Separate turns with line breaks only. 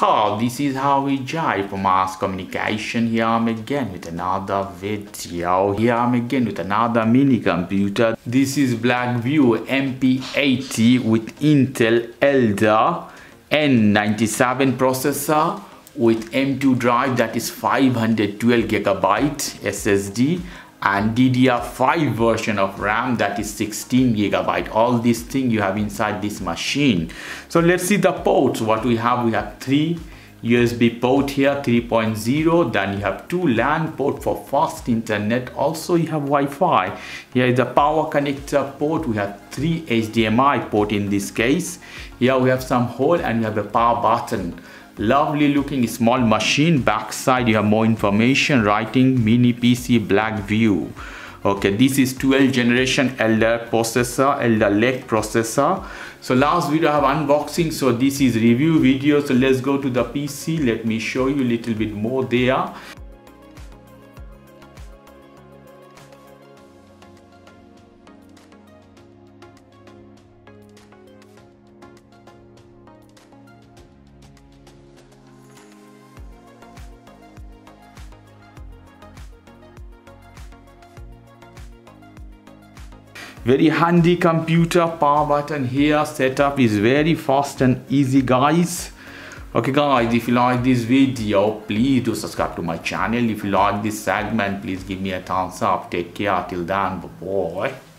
how this is how we jive for mass communication. Here I'm again with another video. Here I'm again with another mini computer. This is Blackview MP80 with Intel Alder N97 processor with M2 drive that is 512 gigabyte SSD and DDR5 version of RAM that is 16 gigabyte. All these things you have inside this machine. So let's see the ports. What we have we have three USB port here 3.0 then you have two LAN port for fast internet. Also you have Wi-Fi. Here is the power connector port. We have three HDMI port in this case. Here we have some hole and we have a power button lovely looking small machine. Backside you have more information. Writing mini pc black view. Okay this is 12 generation Alder processor Alder Lake processor. So last video i have unboxing so this is review video. So let's go to the pc let me show you a little bit more there very handy computer power button here setup is very fast and easy guys. Okay guys if you like this video please do subscribe to my channel. If you like this segment please give me a thumbs up. Take care. Till then bye bye